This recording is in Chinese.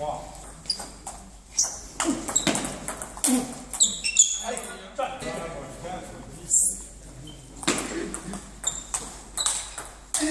哇。嗯嗯哎站哎